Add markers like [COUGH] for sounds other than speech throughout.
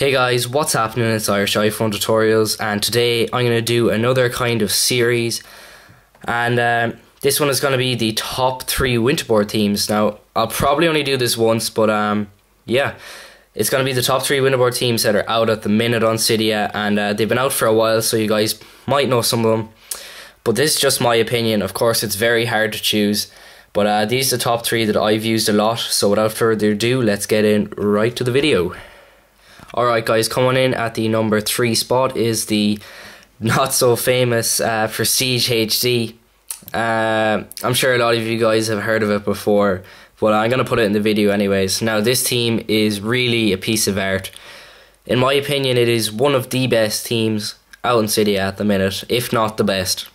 Hey guys, what's happening? It's Irish iPhone Tutorials, and today I'm going to do another kind of series. And um, this one is going to be the top three Winterboard themes. Now, I'll probably only do this once, but um, yeah, it's going to be the top three Winterboard themes that are out at the minute on Cydia, and uh, they've been out for a while, so you guys might know some of them. But this is just my opinion. Of course, it's very hard to choose. But uh, these are the top three that I've used a lot. So without further ado, let's get in right to the video. Alright guys, coming in at the number 3 spot is the not so famous uh, Prestige HD. Uh, I'm sure a lot of you guys have heard of it before, but I'm going to put it in the video anyways. Now this theme is really a piece of art. In my opinion, it is one of the best themes out in Cydia at the minute, if not the best.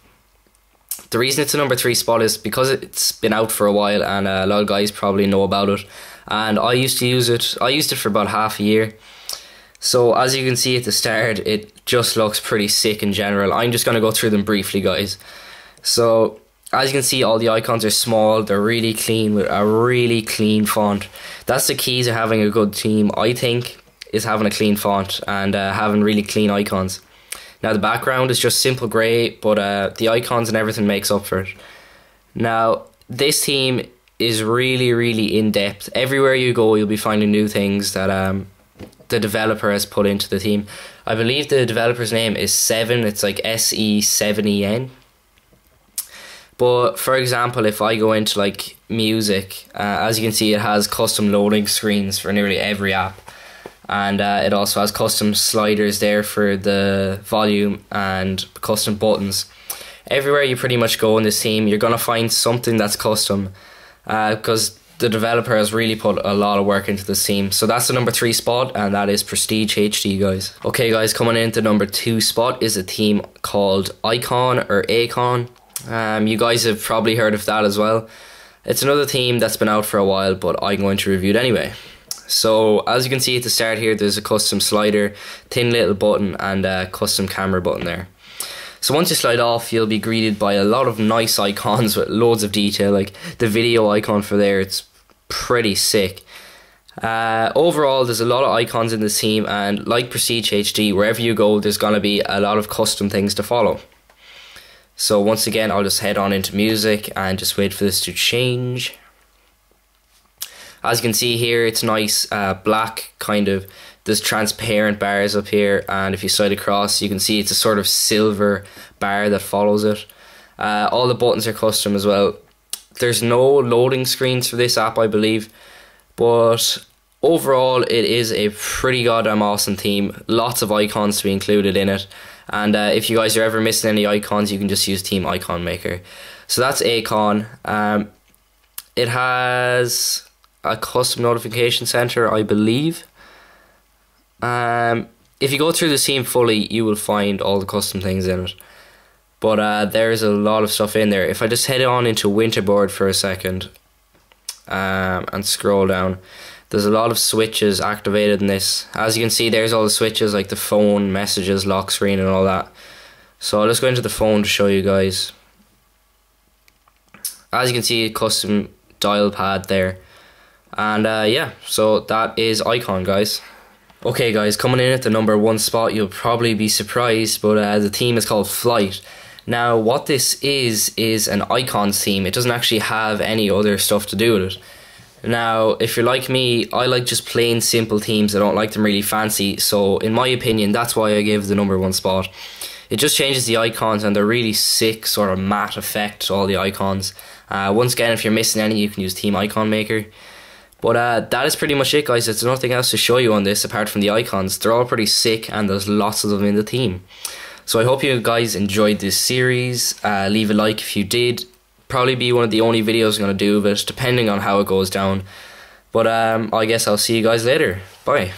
The reason it's a number 3 spot is because it's been out for a while and uh, a lot of guys probably know about it. And I used to use it, I used it for about half a year so as you can see at the start, it just looks pretty sick in general. I'm just going to go through them briefly, guys. So as you can see, all the icons are small. They're really clean with a really clean font. That's the key to having a good theme, I think, is having a clean font and uh, having really clean icons. Now the background is just simple grey, but uh, the icons and everything makes up for it. Now this theme is really, really in depth. Everywhere you go, you'll be finding new things that um, the developer has put into the theme. I believe the developer's name is Seven. It's like S E seven E N. But for example, if I go into like music, uh, as you can see, it has custom loading screens for nearly every app, and uh, it also has custom sliders there for the volume and custom buttons. Everywhere you pretty much go in this theme, you're gonna find something that's custom, because uh, the developer has really put a lot of work into this theme. So that's the number three spot, and that is Prestige HD, guys. Okay, guys, coming into number two spot is a theme called Icon or Ayecon. Um, you guys have probably heard of that as well. It's another theme that's been out for a while, but I'm going to review it anyway. So as you can see at the start here, there's a custom slider, thin little button, and a custom camera button there. So once you slide off, you'll be greeted by a lot of nice [LAUGHS] icons with loads of detail, like the video icon for there. It's pretty sick. Uh, overall, there's a lot of icons in this theme, and like Prestige HD, wherever you go, there's going to be a lot of custom things to follow. So once again, I'll just head on into music and just wait for this to change. As you can see here, it's nice uh, black kind of there's transparent bars up here and if you slide across you can see it's a sort of silver bar that follows it. Uh, all the buttons are custom as well. There's no loading screens for this app I believe but overall it is a pretty goddamn awesome theme. Lots of icons to be included in it and uh, if you guys are ever missing any icons you can just use team icon maker. So that's Ayecon. Um, it has a custom notification center I believe um, if you go through the scene fully, you will find all the custom things in it. But uh, there's a lot of stuff in there. If I just head on into Winterboard for a second um, and scroll down, there's a lot of switches activated in this. As you can see, there's all the switches like the phone, messages, lock screen, and all that. So I'll just go into the phone to show you guys. As you can see, custom dial pad there. And uh, yeah, so that is Icon, guys. Okay, guys, coming in at the number one spot, you'll probably be surprised, but uh, the theme is called Flight. Now, what this is, is an icons theme. It doesn't actually have any other stuff to do with it. Now, if you're like me, I like just plain simple themes. I don't like them really fancy. So, in my opinion, that's why I give the number one spot. It just changes the icons and they're really sick, sort of matte effect, all the icons. Uh, once again, if you're missing any, you can use Team Icon Maker. But uh, that is pretty much it, guys. There's nothing else to show you on this apart from the icons. They're all pretty sick, and there's lots of them in the theme. So I hope you guys enjoyed this series. Uh, leave a like if you did. Probably be one of the only videos I'm going to do of it, depending on how it goes down. But um, I guess I'll see you guys later. Bye.